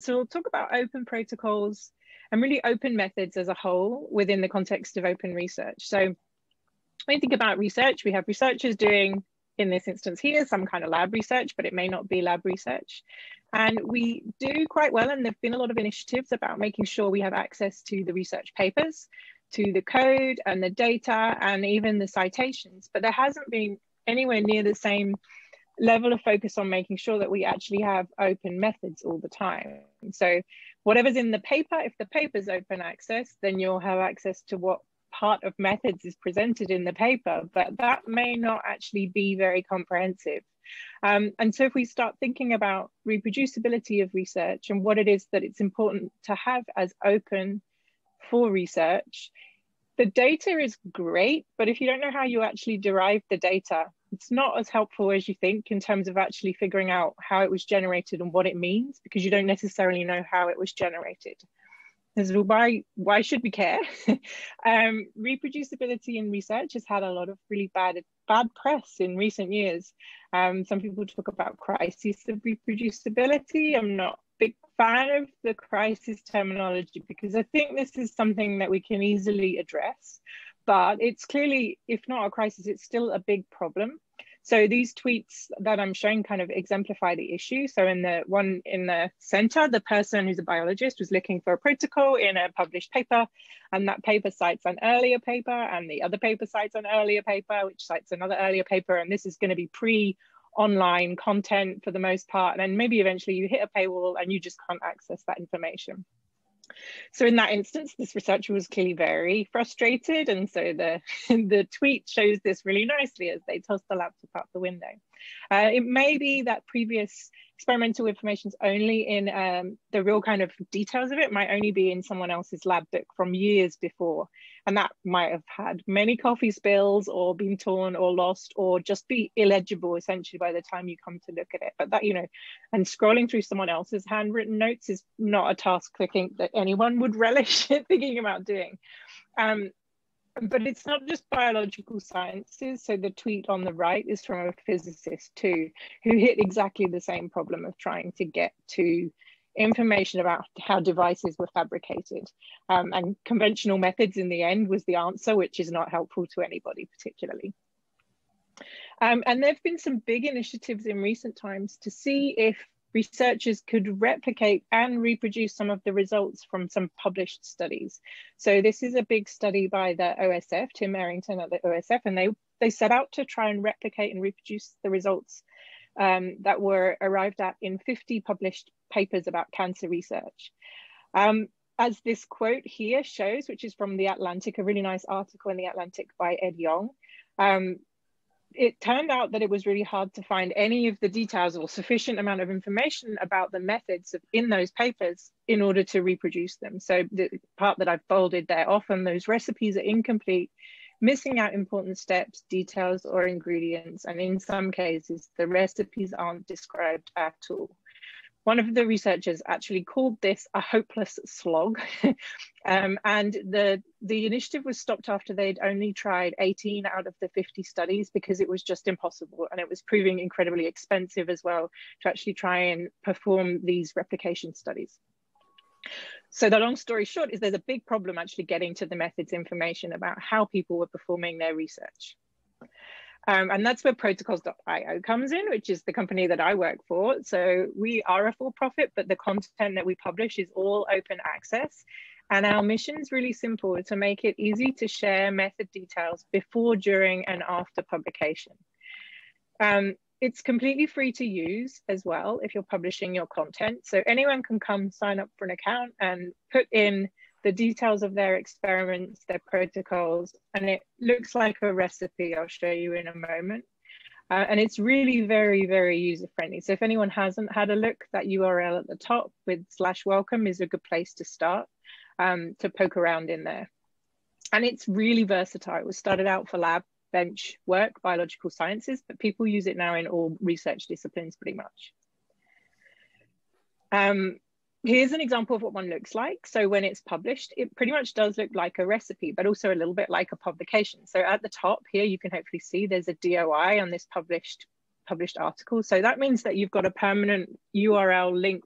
So we'll talk about open protocols and really open methods as a whole within the context of open research. So when you think about research, we have researchers doing, in this instance here, some kind of lab research, but it may not be lab research. And we do quite well, and there have been a lot of initiatives about making sure we have access to the research papers, to the code and the data, and even the citations. But there hasn't been anywhere near the same level of focus on making sure that we actually have open methods all the time. So whatever's in the paper, if the paper's open access, then you'll have access to what part of methods is presented in the paper, but that may not actually be very comprehensive. Um, and so if we start thinking about reproducibility of research and what it is that it's important to have as open for research, the data is great, but if you don't know how you actually derive the data, it's not as helpful as you think in terms of actually figuring out how it was generated and what it means because you don't necessarily know how it was generated. So why why should we care? um, reproducibility in research has had a lot of really bad bad press in recent years. Um, some people talk about crisis of reproducibility. I'm not big fan of the crisis terminology because I think this is something that we can easily address but it's clearly, if not a crisis, it's still a big problem. So these tweets that I'm showing kind of exemplify the issue. So in the one in the center, the person who's a biologist was looking for a protocol in a published paper, and that paper cites an earlier paper, and the other paper cites an earlier paper, which cites another earlier paper, and this is going to be pre online content for the most part. And then maybe eventually you hit a paywall and you just can't access that information. So in that instance, this researcher was clearly very frustrated. And so the, the tweet shows this really nicely as they toss the laptop out the window. Uh, it may be that previous experimental information is only in um, the real kind of details of it might only be in someone else's lab book from years before. And that might have had many coffee spills or been torn or lost or just be illegible essentially by the time you come to look at it. But that, you know, and scrolling through someone else's handwritten notes is not a task I think that anyone would relish thinking about doing. Um, but it's not just biological sciences. So the tweet on the right is from a physicist too, who hit exactly the same problem of trying to get to information about how devices were fabricated. Um, and conventional methods in the end was the answer, which is not helpful to anybody particularly. Um, and there have been some big initiatives in recent times to see if researchers could replicate and reproduce some of the results from some published studies. So this is a big study by the OSF, Tim Errington at the OSF, and they, they set out to try and replicate and reproduce the results um, that were arrived at in 50 published papers about cancer research. Um, as this quote here shows, which is from The Atlantic, a really nice article in The Atlantic by Ed Yong, um, it turned out that it was really hard to find any of the details or sufficient amount of information about the methods of, in those papers in order to reproduce them. So the part that I've bolded there, often those recipes are incomplete, missing out important steps, details, or ingredients. And in some cases, the recipes aren't described at all one of the researchers actually called this a hopeless slog. um, and the, the initiative was stopped after they'd only tried 18 out of the 50 studies because it was just impossible. And it was proving incredibly expensive as well to actually try and perform these replication studies. So the long story short is there's a big problem actually getting to the methods information about how people were performing their research. Um, and that's where protocols.io comes in, which is the company that I work for. So we are a for profit, but the content that we publish is all open access. And our mission is really simple to make it easy to share method details before, during, and after publication. Um, it's completely free to use as well if you're publishing your content. So anyone can come sign up for an account and put in the details of their experiments, their protocols, and it looks like a recipe I'll show you in a moment. Uh, and it's really very, very user friendly. So if anyone hasn't had a look, that URL at the top with slash welcome is a good place to start um, to poke around in there. And it's really versatile. It was started out for lab bench work, biological sciences, but people use it now in all research disciplines pretty much. Um, here's an example of what one looks like. So when it's published, it pretty much does look like a recipe, but also a little bit like a publication. So at the top here, you can hopefully see there's a DOI on this published published article. So that means that you've got a permanent URL link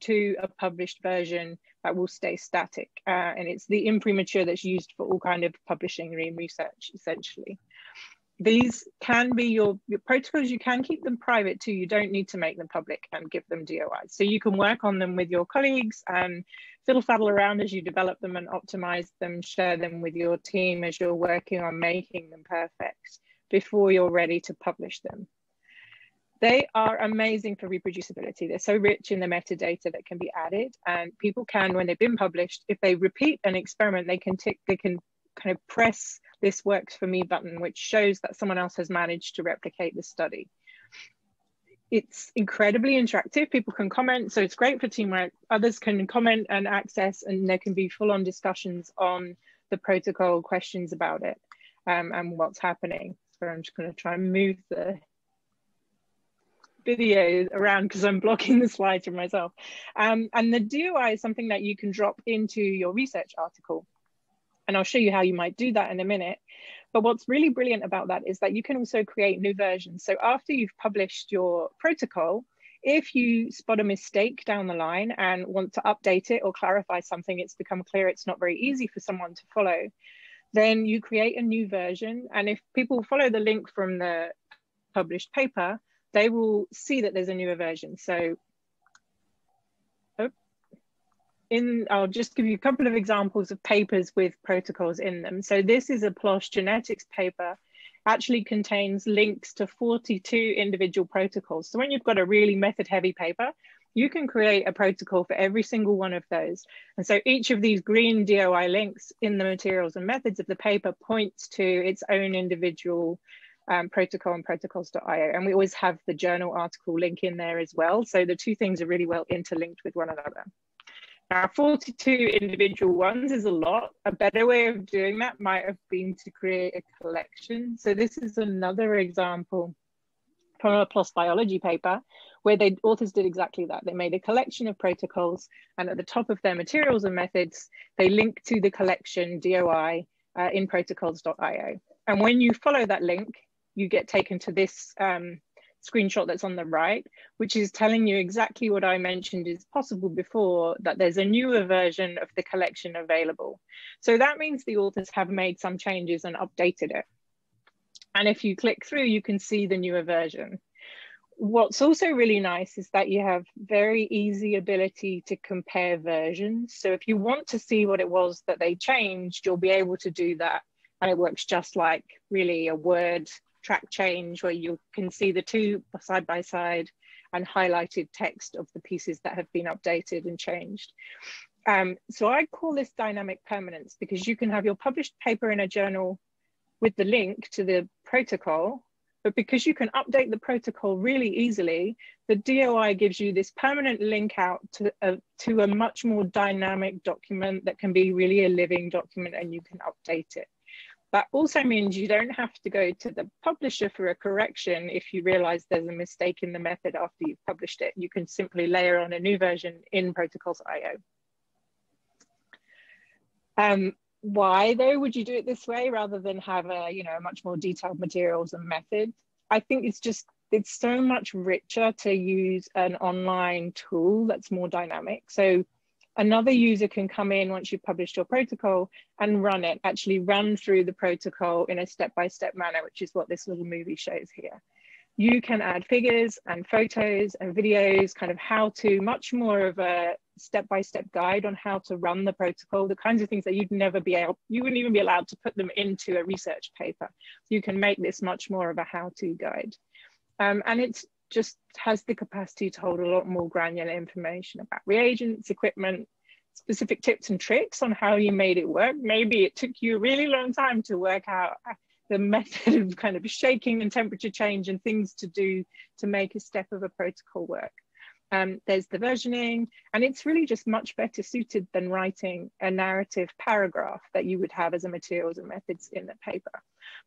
to a published version that will stay static. Uh, and it's the imprimatur that's used for all kind of publishing and research, essentially. These can be your, your protocols, you can keep them private too. You don't need to make them public and give them DOIs. So you can work on them with your colleagues and fiddle faddle around as you develop them and optimize them, share them with your team as you're working on making them perfect before you're ready to publish them. They are amazing for reproducibility. They're so rich in the metadata that can be added and people can, when they've been published, if they repeat an experiment, they can tick, they can kind of press this works for me button, which shows that someone else has managed to replicate the study. It's incredibly interactive. People can comment, so it's great for teamwork. Others can comment and access, and there can be full-on discussions on the protocol, questions about it, um, and what's happening. So I'm just going to try and move the video around because I'm blocking the slides for myself. Um, and the DOI is something that you can drop into your research article. And I'll show you how you might do that in a minute. But what's really brilliant about that is that you can also create new versions. So after you've published your protocol, if you spot a mistake down the line and want to update it or clarify something, it's become clear it's not very easy for someone to follow, then you create a new version. And if people follow the link from the published paper, they will see that there's a newer version. So in, I'll just give you a couple of examples of papers with protocols in them. So this is a PLOS genetics paper, actually contains links to 42 individual protocols. So when you've got a really method heavy paper, you can create a protocol for every single one of those. And so each of these green DOI links in the materials and methods of the paper points to its own individual um, protocol and protocols.io. And we always have the journal article link in there as well. So the two things are really well interlinked with one another. Now, 42 individual ones is a lot. A better way of doing that might have been to create a collection. So this is another example from a PLOS biology paper where the authors did exactly that. They made a collection of protocols and at the top of their materials and methods, they link to the collection DOI uh, in protocols.io. And when you follow that link, you get taken to this um, screenshot that's on the right, which is telling you exactly what I mentioned is possible before, that there's a newer version of the collection available. So that means the authors have made some changes and updated it. And if you click through, you can see the newer version. What's also really nice is that you have very easy ability to compare versions. So if you want to see what it was that they changed, you'll be able to do that. And it works just like really a Word track change where you can see the two side by side and highlighted text of the pieces that have been updated and changed. Um, so I call this dynamic permanence because you can have your published paper in a journal with the link to the protocol, but because you can update the protocol really easily, the DOI gives you this permanent link out to a, to a much more dynamic document that can be really a living document and you can update it. That also means you don't have to go to the publisher for a correction if you realize there's a mistake in the method after you've published it. You can simply layer on a new version in protocols.io. Um, why though would you do it this way rather than have a you know much more detailed materials and method? I think it's just it's so much richer to use an online tool that's more dynamic. So another user can come in once you've published your protocol and run it, actually run through the protocol in a step-by-step -step manner, which is what this little movie shows here. You can add figures and photos and videos, kind of how to, much more of a step-by-step -step guide on how to run the protocol, the kinds of things that you'd never be able, you wouldn't even be allowed to put them into a research paper. You can make this much more of a how-to guide. Um, and it's just has the capacity to hold a lot more granular information about reagents, equipment, specific tips and tricks on how you made it work. Maybe it took you a really long time to work out the method of kind of shaking and temperature change and things to do to make a step of a protocol work. Um, there's the versioning, and it's really just much better suited than writing a narrative paragraph that you would have as a materials and methods in the paper.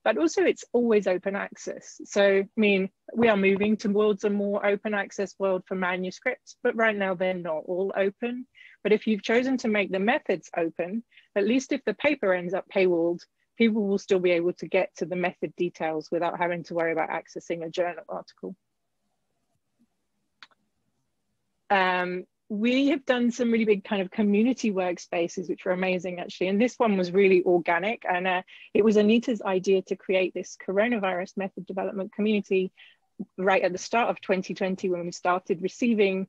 But also it's always open access. So, I mean, we are moving towards a more open access world for manuscripts, but right now they're not all open. But if you've chosen to make the methods open, at least if the paper ends up paywalled, people will still be able to get to the method details without having to worry about accessing a journal article. Um, we have done some really big kind of community workspaces, which were amazing actually. And this one was really organic. And uh, it was Anita's idea to create this coronavirus method development community right at the start of 2020 when we started receiving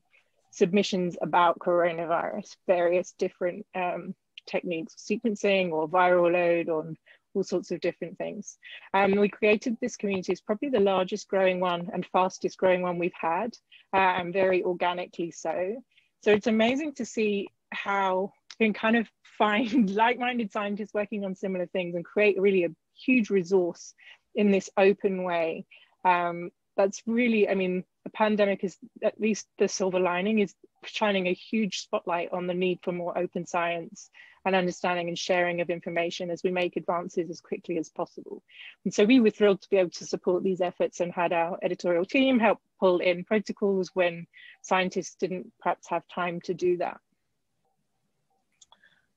submissions about coronavirus, various different um, techniques, sequencing or viral load or all sorts of different things. Um, we created this community. It's probably the largest growing one and fastest growing one we've had, uh, and very organically so. So it's amazing to see how you can kind of find like-minded scientists working on similar things and create really a huge resource in this open way. Um, that's really, I mean, the pandemic is at least the silver lining is shining a huge spotlight on the need for more open science and understanding and sharing of information as we make advances as quickly as possible. And so we were thrilled to be able to support these efforts and had our editorial team help pull in protocols when scientists didn't perhaps have time to do that.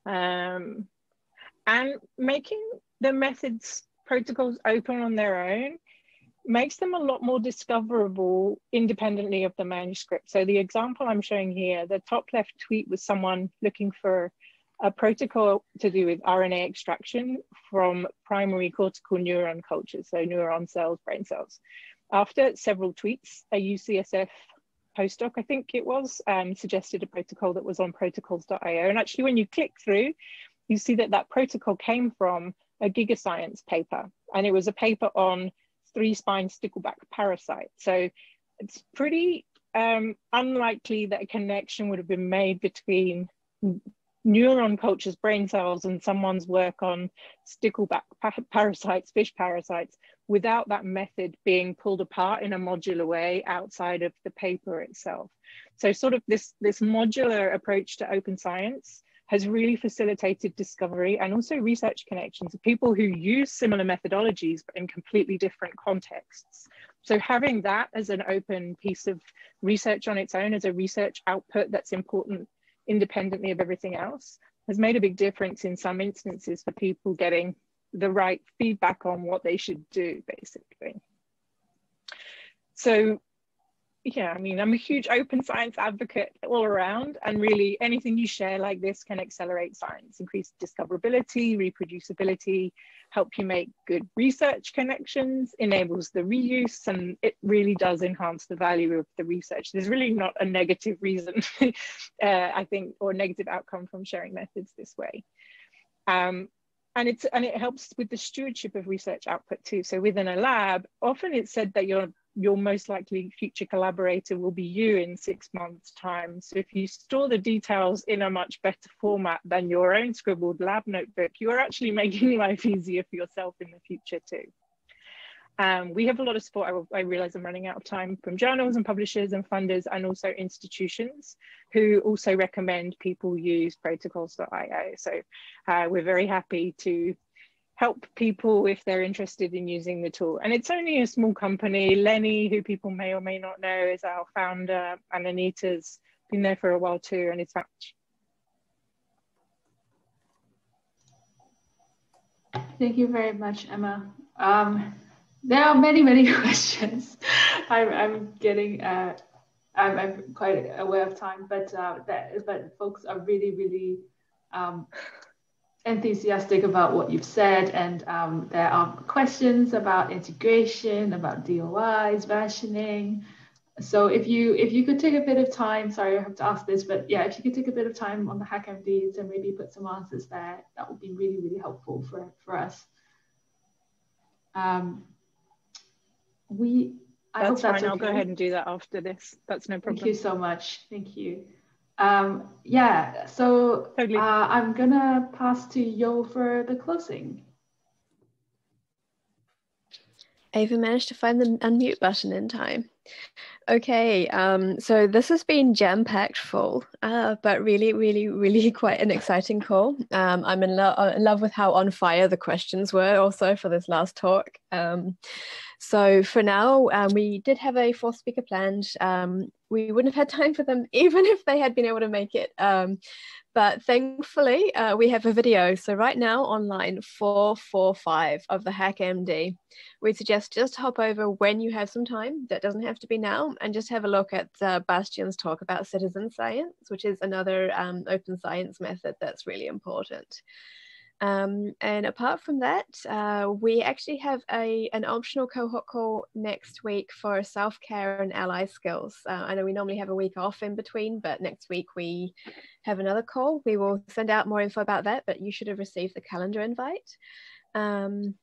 Um, and making the methods protocols open on their own makes them a lot more discoverable independently of the manuscript. So the example I'm showing here, the top left tweet was someone looking for a protocol to do with RNA extraction from primary cortical neuron cultures, so neuron cells, brain cells. After several tweets, a UCSF postdoc, I think it was, um, suggested a protocol that was on protocols.io. And actually, when you click through, you see that that protocol came from a GigaScience paper, and it was a paper on three spine stickleback parasite. So it's pretty um, unlikely that a connection would have been made between neuron cultures, brain cells, and someone's work on stickleback parasites, fish parasites, without that method being pulled apart in a modular way outside of the paper itself. So sort of this, this modular approach to open science has really facilitated discovery and also research connections of people who use similar methodologies but in completely different contexts. So having that as an open piece of research on its own as a research output that's important independently of everything else has made a big difference in some instances for people getting the right feedback on what they should do basically. So yeah, I mean, I'm a huge open science advocate all around, and really anything you share like this can accelerate science, increase discoverability, reproducibility, help you make good research connections, enables the reuse, and it really does enhance the value of the research. There's really not a negative reason, uh, I think, or negative outcome from sharing methods this way. Um, and it's and it helps with the stewardship of research output too. So within a lab, often it's said that you're your most likely future collaborator will be you in six months time. So if you store the details in a much better format than your own scribbled lab notebook, you're actually making life easier for yourself in the future too. Um, we have a lot of support. I, I, realize I'm running out of time from journals and publishers and funders and also institutions who also recommend people use protocols.io. So uh, we're very happy to help people if they're interested in using the tool. And it's only a small company. Lenny, who people may or may not know, is our founder, and Anita's been there for a while too, and it's. Thank you very much, Emma. Um, there are many, many questions. I'm, I'm getting, uh, I'm, I'm, quite aware of time, but uh, that, but folks are really, really um, enthusiastic about what you've said, and um, there are questions about integration, about DOIs, versioning. So if you if you could take a bit of time, sorry I have to ask this, but yeah, if you could take a bit of time on the HackMDs and maybe put some answers there, that would be really really helpful for for us. Um, we I that's fine. That's I'll go ahead and do that after this. That's no problem. Thank you so much. Thank you. Um, yeah, so totally. uh, I'm gonna pass to Yo for the closing. I even managed to find the unmute button in time. Okay, um, so this has been jam packed full, uh, but really, really, really quite an exciting call. Um, I'm in, lo- in, love with how on fire the questions were also for this last talk. Um, so for now, um, we did have a fourth speaker planned. Um, we wouldn't have had time for them even if they had been able to make it. But thankfully, uh, we have a video. So right now on line 445 of the HackMD, we suggest just hop over when you have some time. That doesn't have have to be now, and just have a look at uh, Bastian's talk about citizen science, which is another um, open science method that's really important. Um, and apart from that, uh, we actually have a an optional cohort call next week for self care and ally skills. Uh, I know we normally have a week off in between, but next week we have another call. We will send out more info about that, but you should have received the calendar invite. Um,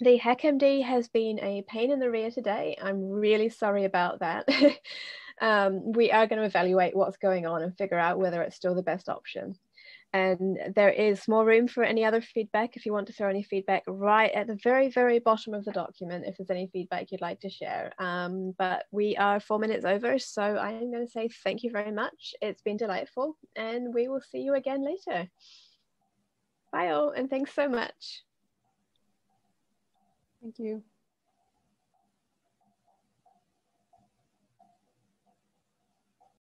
the HackMD has been a pain in the rear today. I'm really sorry about that. um, we are going to evaluate what's going on and figure out whether it's still the best option. And there is more room for any other feedback if you want to throw any feedback right at the very, very bottom of the document if there's any feedback you'd like to share. Um, but we are four minutes over, so I'm going to say thank you very much. It's been delightful, and we will see you again later. Bye all, and thanks so much. Thank you.